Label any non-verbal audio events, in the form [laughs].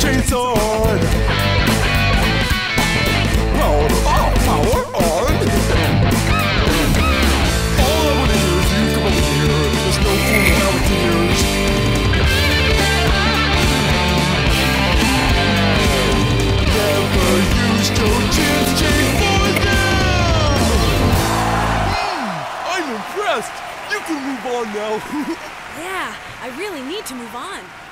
sword. Power all power on. All over the years, you come over here. There's no fooling around with tears. Never used your chance chain for. I'm impressed. You can move on now. [laughs] yeah, I really need to move on.